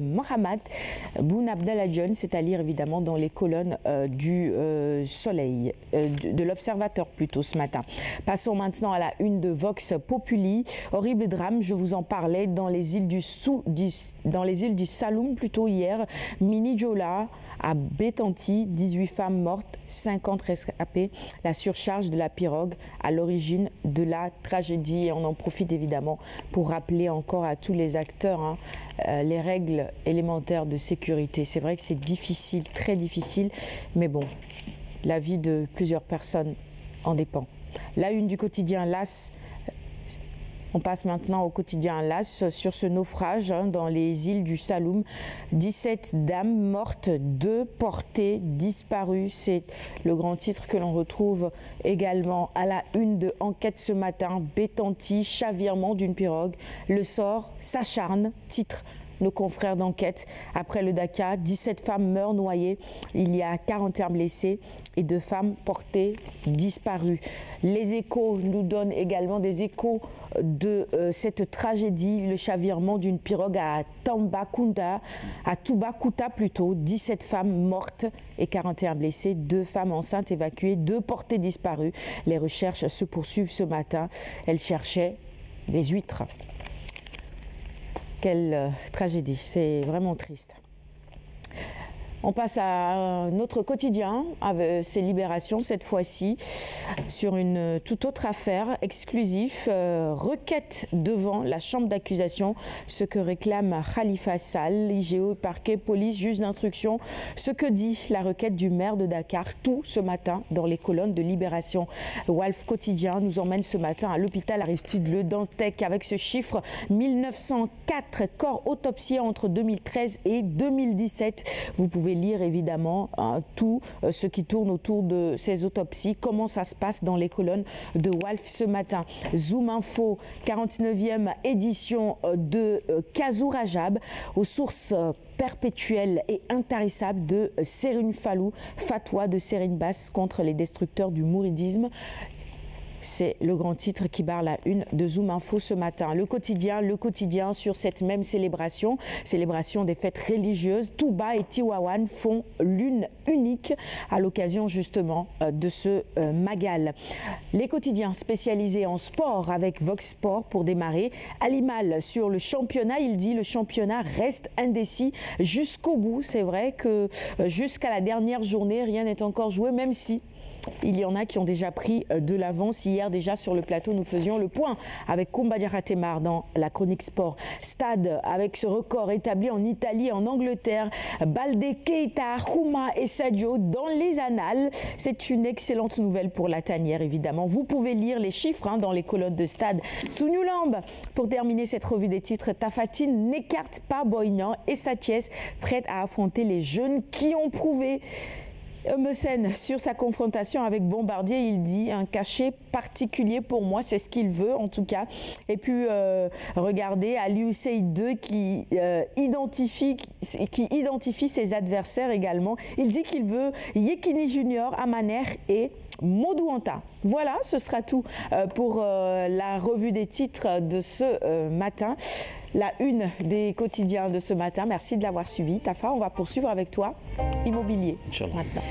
Mohamed Boun Abdallah John, c'est à lire évidemment dans les colonnes euh, du euh, Soleil, euh, de, l'Observateur plutôt ce matin. Passons maintenant à la une de Vox Populi. Horrible drame, je vous en parlais dans les îles du, Sou, dans les îles du Saloum plutôt hier. Mini Jola à Bétanti, 18 femmes mortes, 50 rescapées. La surcharge de la pirogue à l'origine de la tragédie. Et on en profite évidemment pour rappeler encore à tous les acteurs hein, les règles élémentaire de sécurité. C'est vrai que c'est difficile, très difficile, mais bon, la vie de plusieurs personnes en dépend. La une du quotidien LAS on passe maintenant au quotidien LAS sur ce naufrage hein, dans les îles du Saloum. 17 dames mortes, deux portées disparues. C'est le grand titre que l'on retrouve également à la une de Enquête ce matin. Bétanti, chavirement d'une pirogue. Le sort s'acharne. Titre nos confrères d'enquête. Après le Dakar, 17 femmes meurent noyées, il y a 41 blessés et deux femmes portées disparues. Les échos nous donnent également des échos de euh, cette tragédie, le chavirement d'une pirogue à Tambakunda, à Tubakuta plutôt, 17 femmes mortes et 41 blessés, deux femmes enceintes évacuées, deux portées disparues. Les recherches se poursuivent ce matin. Elles cherchaient des huîtres. Quelle euh, tragédie, c'est vraiment triste. On passe à un autre quotidien, avec ces libérations cette fois-ci, sur une toute autre affaire exclusive, euh, requête devant la chambre d'accusation, ce que réclame Khalifa Sall, IGO, parquet, police, juge d'instruction, ce que dit la requête du maire de Dakar, tout ce matin dans les colonnes de Libération. Wolf Quotidien nous emmène ce matin à l'hôpital Aristide Le Dantec avec ce chiffre 1904 corps autopsiés entre 2013 et 2017. Vous pouvez lire évidemment hein, tout euh, ce qui tourne autour de ces autopsies, comment ça se passe dans les colonnes de Wolf ce matin. Zoom Info, 49e édition euh, de euh, Kazou Rajab, aux sources perpétuelles et intarissables de Serine Falou, fatwa de Serine Bass contre les destructeurs du mouridisme. C'est le grand titre qui barre la une de Zoom Info ce matin. Le quotidien, le quotidien sur cette même célébration, célébration des fêtes religieuses. Touba et Tiwawan font l'une unique à l'occasion justement euh, de ce euh, Magal. Les quotidiens spécialisés en sport avec Vox Sport pour démarrer. Alimal sur le championnat, il dit le championnat reste indécis jusqu'au bout. C'est vrai que euh, jusqu'à la dernière journée, rien n'est encore joué, même si il y en a qui ont déjà pris euh, de l'avance. Hier déjà sur le plateau, nous faisions le point avec Kumba Temar dans la chronique sport. Stade avec ce record établi en Italie, en Angleterre. Balde Keita, Houma et Sadio dans les annales. C'est une excellente nouvelle pour la tanière évidemment. Vous pouvez lire les chiffres hein, dans les colonnes de stade. Sous pour terminer cette revue des titres, Tafatine n'écarte pas Boignan et Satiès prête à affronter les jeunes qui ont prouvé Messen, sur sa confrontation avec Bombardier, il dit un cachet particulier pour moi, c'est ce qu'il veut en tout cas. Et puis euh, regardez Ali Hussein 2 qui, euh, identifie, qui identifie ses adversaires également. Il dit qu'il veut Yekini Junior, Amaner et Modouanta. Voilà, ce sera tout euh, pour la revue des titres de ce matin la une des quotidiens de ce matin. Merci de l'avoir suivi. Tafa, on va poursuivre avec toi. Immobilier maintenant.